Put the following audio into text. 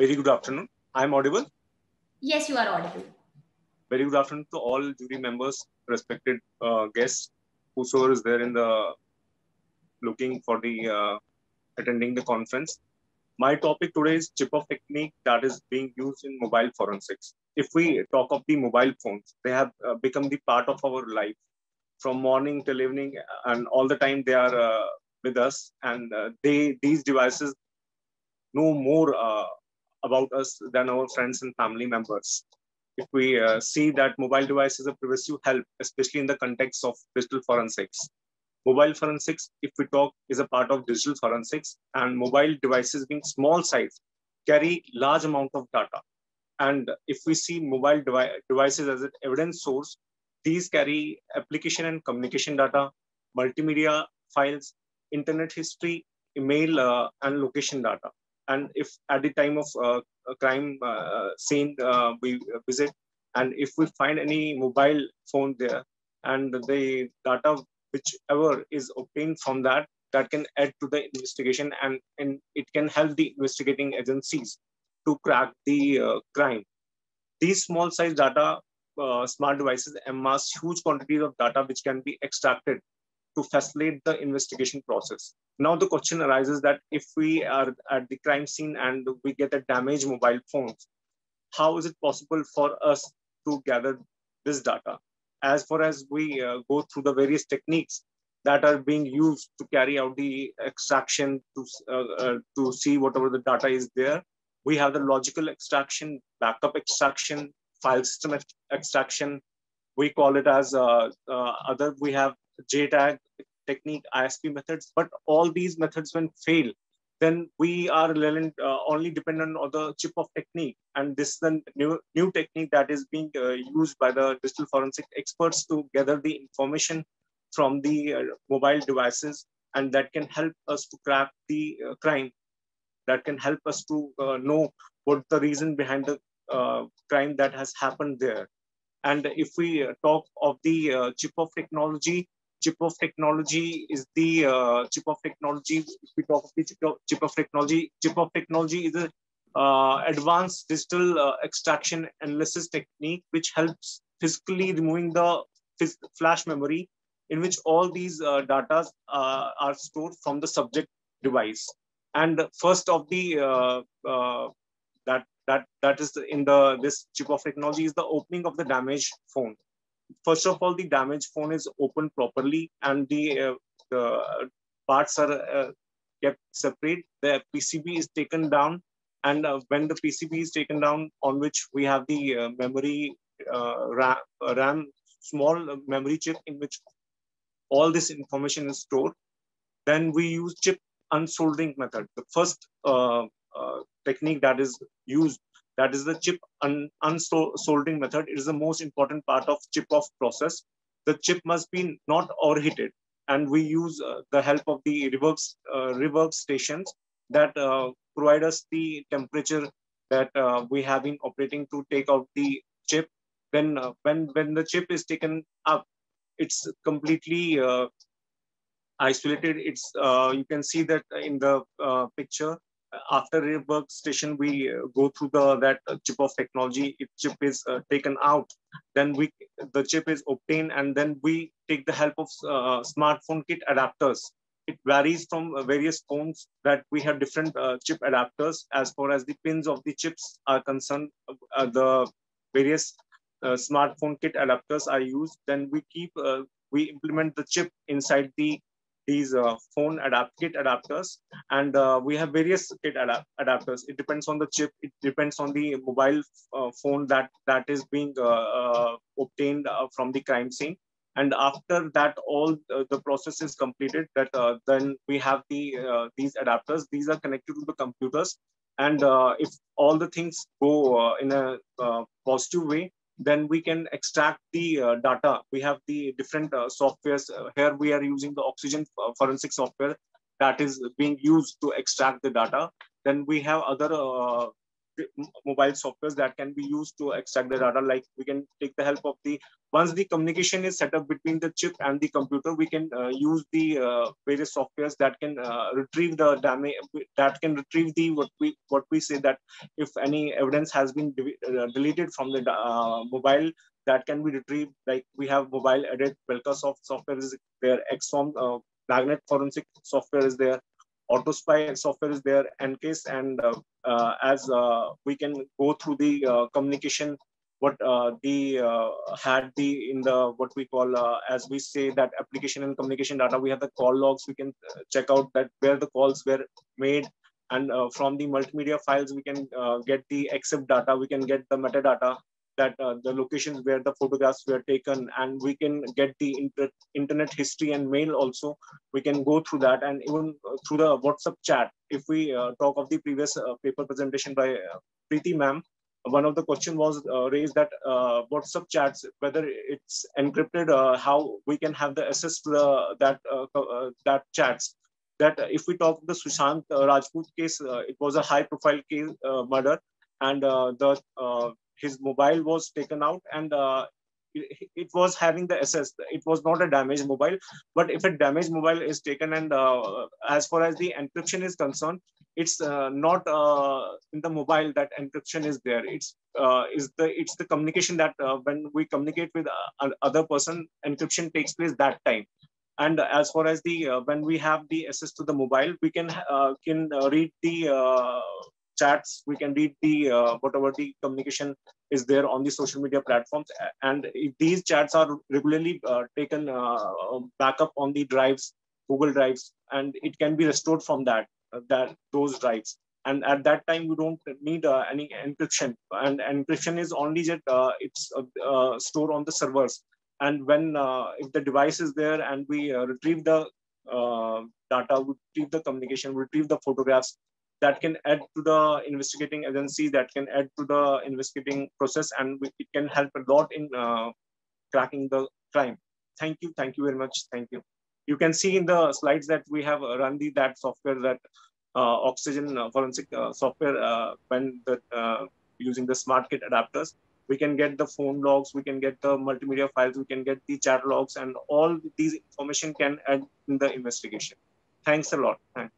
Very good afternoon. I'm audible? Yes, you are audible. Very good afternoon to all jury members, respected uh, guests, whosoever is there in the looking for the uh, attending the conference. My topic today is chip off technique that is being used in mobile forensics. If we talk of the mobile phones, they have uh, become the part of our life from morning till evening, and all the time they are uh, with us. And uh, they these devices know more uh, about us than our friends and family members. If we uh, see that mobile devices are pervasive help, especially in the context of digital forensics. Mobile forensics, if we talk, is a part of digital forensics, and mobile devices being small size carry large amount of data. And if we see mobile devi devices as an evidence source, these carry application and communication data, multimedia files, internet history, email, uh, and location data and if at the time of uh, crime uh, scene uh, we visit and if we find any mobile phone there and the data whichever is obtained from that that can add to the investigation and, and it can help the investigating agencies to crack the uh, crime. These small size data uh, smart devices amass huge quantities of data which can be extracted to facilitate the investigation process. Now the question arises that if we are at the crime scene and we get a damaged mobile phone, how is it possible for us to gather this data? As far as we uh, go through the various techniques that are being used to carry out the extraction to, uh, uh, to see whatever the data is there, we have the logical extraction, backup extraction, file system extraction. We call it as uh, uh, other, we have JTAG technique, ISP methods, but all these methods when fail, then we are uh, only dependent on the chip off technique. And this is the new, new technique that is being uh, used by the digital forensic experts to gather the information from the uh, mobile devices and that can help us to crack the uh, crime, that can help us to uh, know what the reason behind the uh, crime that has happened there. And if we talk of the chip off technology, chip off technology is the uh, chip off technology. If we talk of the chip off, technology, chip off technology is a uh, advanced digital uh, extraction analysis technique which helps physically removing the flash memory in which all these uh, data uh, are stored from the subject device. And first of the uh, uh, that that that is in the this chip off technology is the opening of the damaged phone first of all, the damaged phone is opened properly and the, uh, the parts are uh, kept separate. The PCB is taken down. And uh, when the PCB is taken down, on which we have the uh, memory uh, RAM, uh, RAM, small memory chip in which all this information is stored, then we use chip unsoldering method. The first technique that is used that is the chip un unsoldering method. It is the most important part of chip off process. The chip must be not overheated. And we use uh, the help of the rework, uh, rework stations that uh, provide us the temperature that uh, we have been operating to take out the chip. Then uh, when, when the chip is taken up, it's completely uh, isolated. It's You can see that in the picture after rework station, we uh, go through the that chip off technology. If chip is uh, taken out, then we the chip is obtained, and then we take the help of uh, smartphone kit adapters. It varies from uh, various phones that we have different uh, chip adapters as far as the pins of the chips are concerned. Uh, the various smartphone kit adapters are used. Then we keep we implement the chip inside the these uh, phone adapt kit adapters and uh, we have various kit adap adapters. It depends on the chip. It depends on the mobile uh, phone that that is being uh, uh, obtained uh, from the crime scene. And after that all the process is completed that then we have the these adapters. These are connected to the computers. And if all the things go in a positive way then we can extract the uh, data. We have the different uh, softwares. Uh, here we are using the oxygen uh, forensic software that is being used to extract the data. Then we have other uh, mobile softwares that can be used to extract the data. Like we can take the help of the, once the communication is set up between the chip and the computer, we can uh, use the uh, various softwares that can uh, retrieve the damage, that can retrieve the, what we, what we say that if any evidence has been de uh, deleted from the uh, mobile, that can be retrieved. Like we have MOBILedit, Belkasoft software is there, XFORM, magnet forensic software is there Autopsy software is there, EnCase, and uh, uh, as uh, we can go through the communication, what the had the in the what we call as we say that application and communication data, we have the call logs. We can check out that where the calls were made, and uh, from the multimedia files we can uh, get the EXIF data we can get the metadata that uh, the locations where the photographs were taken and we can get the inter internet history and mail also. We can go through that and even uh, through the whatsapp chat if we uh, talk of the previous uh, paper presentation by uh, Preeti ma'am one of the question was uh, raised that whatsapp chats whether it's encrypted how we can have the access to the that that chats. That if we talk the Sushant Rajput case, it was a high profile case murder and the his mobile was taken out and uh, it, it, was having the SS. It was not a damaged mobile, but if a damaged mobile is taken and uh, as far as the encryption is concerned, it's uh, not uh, in the mobile that encryption is there. It's uh, is the it's the communication that uh, when we communicate with other person, encryption takes place that time. And as far as the when we have the access to the mobile, we can can read the chats we can read the uh, whatever the communication is there on the social media platforms. And if these chats are regularly uh, taken uh, back up on the drives google drives and it can be restored from that uh, that those drives. And at that time we don't need uh, any encryption. And encryption is only just uh, it's stored on the servers. And when if the device is there and we retrieve the data, we retrieve the communication, we retrieve the photographs, that can add to the investigating agency, that can add to the investigating process, and it can help a lot in uh, cracking the crime. Thank you. Thank you very much. Thank you. You can see in the slides that we have run the that software that uh, Oxygen uh, forensic uh, software uh, when the using the smart kit adapters. We can get the phone logs, we can get the multimedia files, we can get the chat logs, and all these information can add in the investigation. Thanks a lot. Thanks.